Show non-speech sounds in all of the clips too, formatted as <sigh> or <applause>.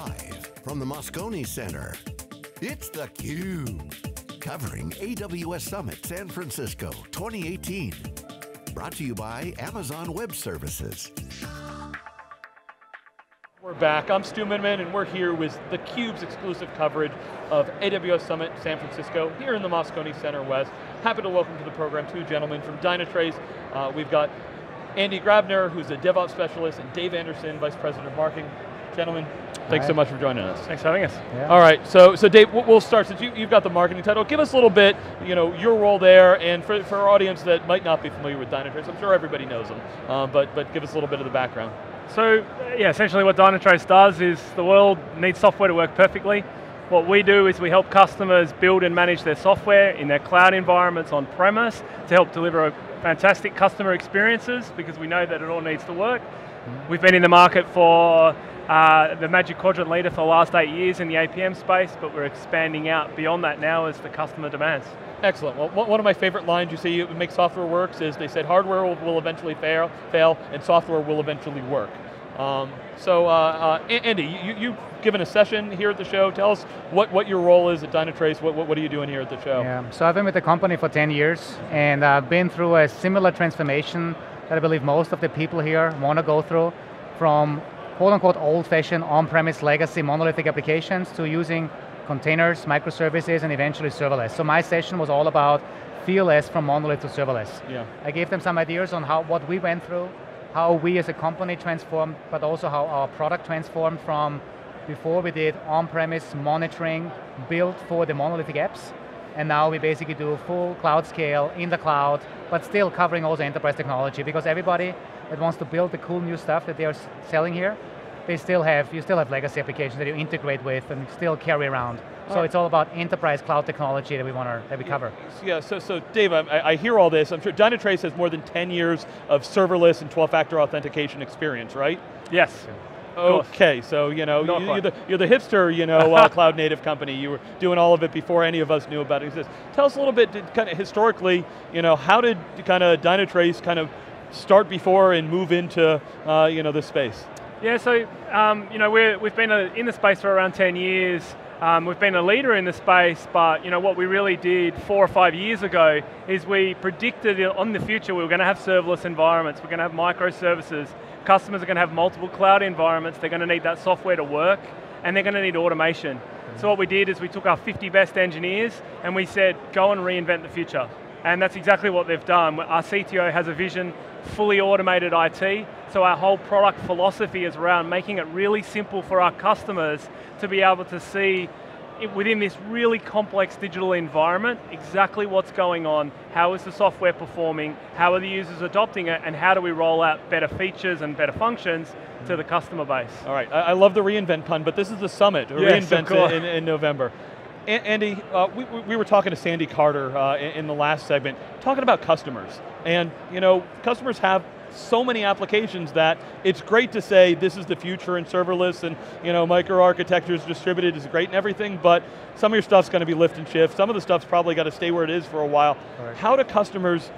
Live from the Moscone Center, it's theCUBE. Covering AWS Summit San Francisco 2018. Brought to you by Amazon Web Services. We're back, I'm Stu Miniman and we're here with theCUBE's exclusive coverage of AWS Summit San Francisco here in the Moscone Center West. Happy to welcome to the program two gentlemen from Dynatrace. Uh, we've got Andy Grabner, who's a DevOps specialist, and Dave Anderson, Vice President of Marketing. Gentlemen, thanks Hi. so much for joining us. Thanks for having us. Yeah. All right, so so Dave, we'll start, since you, have got the marketing title, give us a little bit, you know, your role there, and for, for our audience that might not be familiar with Dynatrace, I'm sure everybody knows them, um, but, but give us a little bit of the background. So, yeah, essentially what Dynatrace does is the world needs software to work perfectly. What we do is we help customers build and manage their software in their cloud environments on premise to help deliver fantastic customer experiences because we know that it all needs to work. Mm-hmm. We've been in the market for uh, the Magic Quadrant leader for the last eight years in the APM space, but we're expanding out beyond that now as the customer demands. Excellent. Well, one of my favorite lines you see make software works is they said hardware will, will eventually fail, fail, and software will eventually work. Um, so, uh, uh, Andy, you, have given a session here at the show. Tell us what, what your role is at Dynatrace. What, what, what, are you doing here at the show? Yeah, so I've been with the company for 10 years, and I've been through a similar transformation that I believe most of the people here want to go through, from quote unquote old-fashioned on-premise legacy monolithic applications to using containers, microservices, and eventually serverless. So my session was all about feel less from monolith to serverless. Yeah. I gave them some ideas on how what we went through, how we as a company transformed, but also how our product transformed from before we did on-premise monitoring built for the monolithic apps, and now we basically do full cloud scale in the cloud, but still covering also enterprise technology because everybody that wants to build the cool new stuff that they are selling here, they still have, you still have legacy applications that you integrate with and still carry around. So it's all about enterprise cloud technology that we want to, that we cover. Yeah, so, so Dave, I, I hear all this. I'm sure Dynatrace has more than 10 years of serverless and 12-factor authentication experience, right? Yes. Okay, so you know you, are the, you're the hipster, you know, uh, <laughs> cloud native company. You were doing all of it before any of us knew about it. Tell us a little bit, kind of historically, you know, how did kind of Dynatrace kind of start before and move into uh, you know this space? Yeah, so um, you know we have been in the space for around 10 years. Um, we've been a leader in the space, but you know what we really did four or five years ago is we predicted on the future we were going to have serverless environments, we're going to have microservices, customers are going to have multiple cloud environments, they're going to need that software to work, and they're going to need automation. So what we did is we took our 50 best engineers and we said, go and reinvent the future. And that's exactly what they've done. Our CTO has a vision, fully automated IT, so our whole product philosophy is around making it really simple for our customers to be able to see within this really complex digital environment, exactly what's going on, how is the software performing, how are the users adopting it, and how do we roll out better features and better functions to the customer base. All right, I, love the reInvent pun, but this is the summit, yes, reInvent in, in November. Andy, uh, we, we, were talking to Sandy Carter uh, in, in, the last segment, talking about customers. And you know, customers have so many applications that it's great to say this is the future in serverless and you know, microarchitectures distributed is great and everything, but some of your stuff's going to be lift and shift, some of the stuff's probably got to stay where it is for a while. Right. How do customers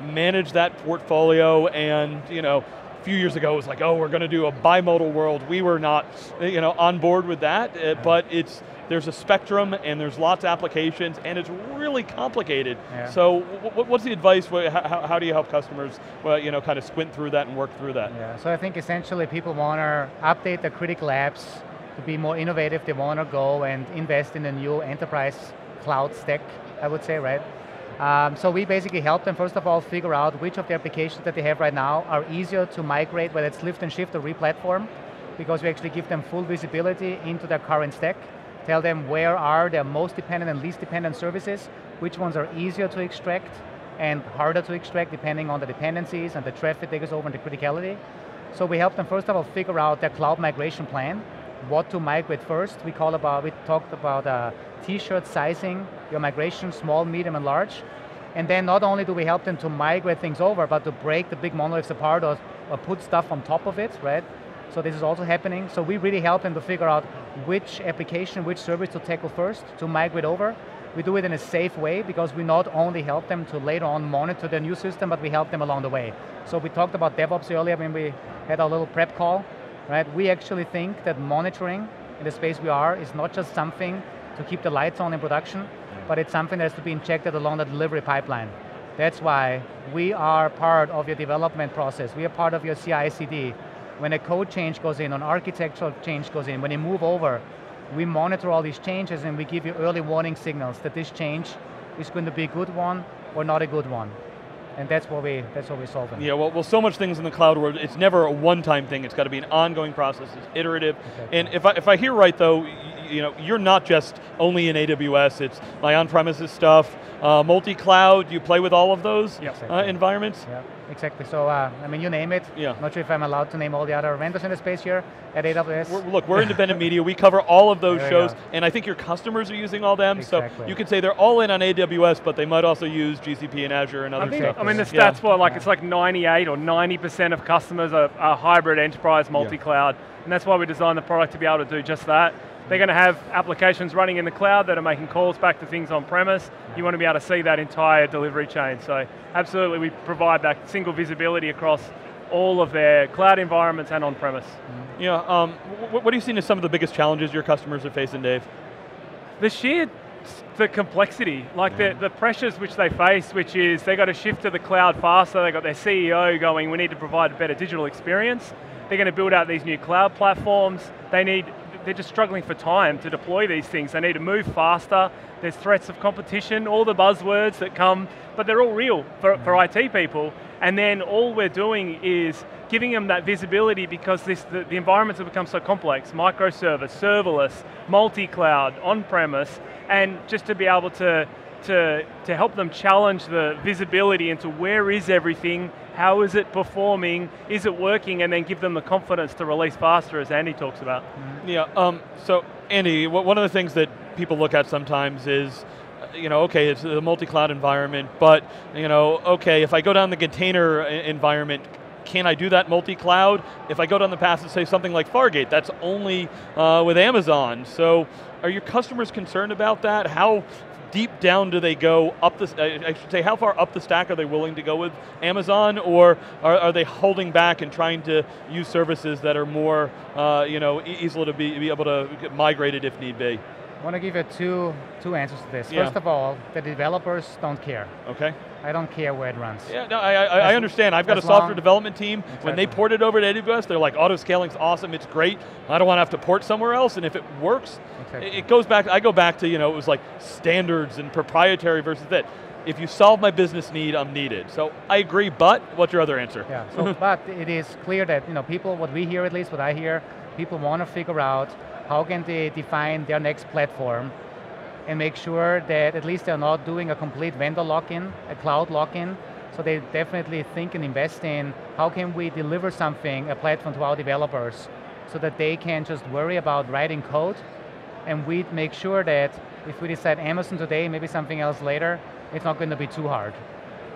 manage that portfolio and you know, few years ago it was like, oh, we're going to do a bimodal world. We were not you know, on board with that, uh, but it's there's a spectrum and there's lots of applications and it's really complicated. Yeah. So what's the advice, how, how, do you help customers well, you know, kind of squint through that and work through that? Yeah, so I think essentially people want to update the critical apps to be more innovative, they want to go and invest in a new enterprise cloud stack, I would say, right? Um, so we basically help them, first of all, figure out which of the applications that they have right now are easier to migrate, whether it's lift and shift or replatform, because we actually give them full visibility into their current stack tell them where are their most dependent and least dependent services, which ones are easier to extract and harder to extract depending on the dependencies and the traffic that goes over and the criticality. So we help them first of all figure out their cloud migration plan, what to migrate first. We call about, we talked about uh, t-shirt sizing, your migration, small, medium, and large. And then not only do we help them to migrate things over, but to break the big monoliths apart or, or put stuff on top of it, right? So this is also happening. So we really help them to figure out which application, which service to tackle first, to migrate over. We do it in a safe way because we not only help them to later on monitor their new system, but we help them along the way. So we talked about DevOps earlier when we had our little prep call, right? We actually think that monitoring in the space we are is not just something to keep the lights on in production, mm. but it's something that has to be injected along the delivery pipeline. That's why we are part of your development process. We are part of your CI/CD. When a code change goes in, an architectural change goes in, when you move over, we monitor all these changes and we give you early warning signals that this change is going to be a good one or not a good one. And that's what we that's what we're solving. Yeah, well, well, so much things in the cloud world, it's never a one-time thing. It's got to be an ongoing process. It's iterative. Okay. And if I, if I hear right though, you know, you're not just only in AWS. It's my on-premises stuff, uh, multi-cloud. You play with all of those yep. uh, environments. Yeah, exactly. So uh, I mean, you name it. Yeah. Not sure if I'm allowed to name all the other vendors in the space here at AWS. We're, look, we're independent media. We cover all of those shows, and I think your customers are using all them. Exactly. So you could say they're all in on AWS, but they might also use GCP and Azure and other I think, stuff. I mean, the stats yeah. for like yeah. it's like 98 or 90 percent of customers are, are hybrid enterprise multi-cloud, yeah. and that's why we designed the product to be able to do just that. They're going to have applications running in the cloud that are making calls back to things on premise. You want to be able to see that entire delivery chain. So absolutely, we provide that single visibility across all of their cloud environments and on-premise. Yeah, um, what, do you see as some of the biggest challenges your customers are facing, Dave? The sheer the complexity, like the, the pressures which they face, which is they got to shift to the cloud faster, they got their CEO going, we need to provide a better digital experience. They're going to build out these new cloud platforms. They need they're just struggling for time to deploy these things. They need to move faster. There's threats of competition, all the buzzwords that come, but they're all real for, for IT people. And then all we're doing is giving them that visibility because this, the, the environments have become so complex, microservice, serverless, multi-cloud, on-premise, and just to be able to, to, to help them challenge the visibility into where is everything, how is it performing, is it working, and then give them the confidence to release faster, as Andy talks about. Mm-hmm. Yeah, um, so Andy, one of the things that people look at sometimes is, you know, okay, it's a multi-cloud environment, but, you know, okay, if I go down the container environment, can I do that multi-cloud? If I go down the path and say something like Fargate, that's only uh, with Amazon. So are your customers concerned about that? How deep down do they go up the, I should say, how far up the stack are they willing to go with Amazon, or are, are they holding back and trying to use services that are more, uh, you know, easily to be, be able to get migrated if need be? I want to give you two, two answers to this. Yeah. First of all, the developers don't care. Okay. I don't care where it runs. Yeah, no, I, I, I understand. I've got a software development team. Exactly. When they port it over to AWS, they're like, auto scaling's awesome, it's great. I don't want to have to port somewhere else, and if it works, exactly. it goes back, I go back to, you know, it was like standards and proprietary versus that. If you solve my business need, I'm needed. So I agree, but what's your other answer? Yeah, <laughs> so, but it is clear that, you know, people, what we hear at least, what I hear, people want to figure out how can they define their next platform and make sure that at least they're not doing a complete vendor lock-in, a cloud lock-in, so they definitely think and invest in how can we deliver something, a platform to our developers, so that they can just worry about writing code, and we make sure that if we decide Amazon today, maybe something else later, it's not going to be too hard.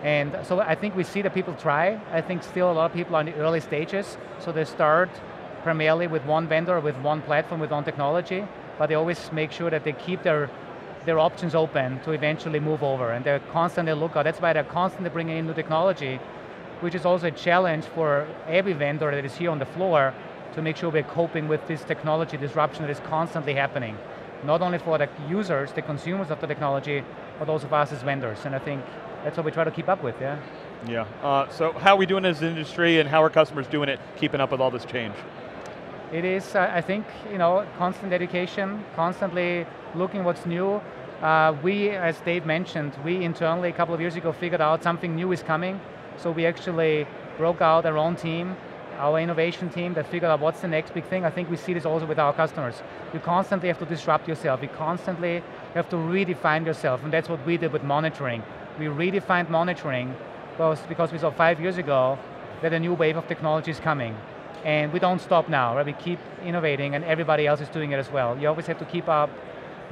And so I think we see that people try. I think still a lot of people are in the early stages, so they start primarily with one vendor, with one platform, with one technology, but they always make sure that they keep their their options open to eventually move over, and they're constantly lookout. That's why they're constantly bringing in new technology, which is also a challenge for every vendor that is here on the floor to make sure we're coping with this technology disruption that is constantly happening. Not only for the users, the consumers of the technology, but also for us as vendors. And I think that's what we try to keep up with, yeah? Yeah, uh, so how are we doing as an industry and how are customers doing it, keeping up with all this change? It is, uh, I think, you know, constant education, constantly looking what's new. Uh, we, as Dave mentioned, we internally a couple of years ago figured out something new is coming. So we actually broke out our own team, our innovation team that figured out what's the next big thing. I think we see this also with our customers. You constantly have to disrupt yourself. You constantly have to redefine yourself. And that's what we did with monitoring. We redefined monitoring because, because we saw five years ago that a new wave of technology is coming. And we don't stop now, right? We keep innovating and everybody else is doing it as well. You always have to keep up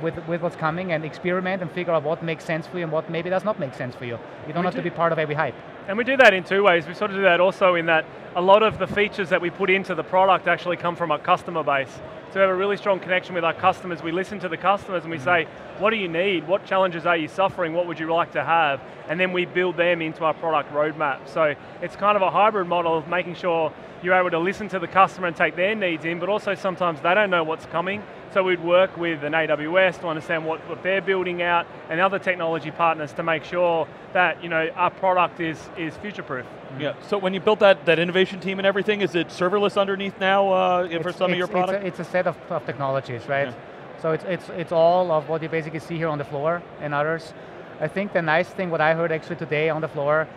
with, with what's coming and experiment and figure out what makes sense for you and what maybe does not make sense for you. You don't we have do, to be part of every hype. And we do that in two ways. We sort of do that also in that a lot of the features that we put into the product actually come from our customer base. So we have a really strong connection with our customers. We listen to the customers and we say, what do you need? What challenges are you suffering? What would you like to have? And then we build them into our product roadmap. So it's kind of a hybrid model of making sure you're able to listen to the customer and take their needs in, but also sometimes they don't know what's coming, so we'd work with an AWS to understand what, what they're building out and other technology partners to make sure that you know, our product is, is future-proof. Yeah, so when you built that, that innovation team and everything, is it serverless underneath now uh, for some of your products? It's a, it's a set of, of technologies, right? Yeah. So it's, it's, it's all of what you basically see here on the floor and others. I think the nice thing, what I heard actually today on the floor,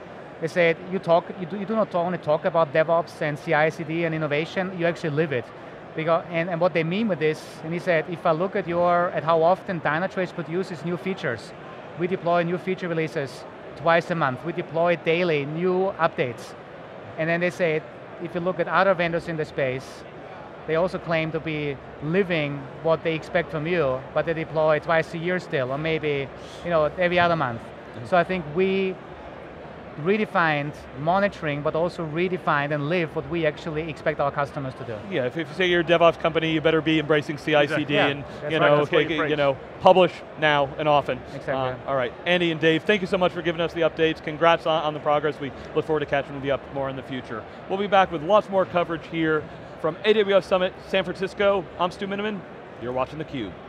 they said you talk, you do, you do not only talk about DevOps and CI/CD and innovation, you actually live it. Because, and, and what they mean with this, and he said, if I look at your, at how often Dynatrace produces new features, we deploy new feature releases twice a month, we deploy daily new updates. And then they said, if you look at other vendors in the space, they also claim to be living what they expect from you, but they deploy twice a year still, or maybe you know, every other month. Mm -hmm. So I think we redefined monitoring, but also redefined and live what we actually expect our customers to do. Yeah, if, if you say you're a DevOps company, you better be embracing CI/CD yeah, and you know, right, you, you, know, publish now and often. Exactly. Uh, all right, Andy and Dave, thank you so much for giving us the updates. Congrats on, on the progress. We look forward to catching you up more in the future. We'll be back with lots more coverage here from AWS Summit San Francisco. I'm Stu Miniman. You're watching theCUBE.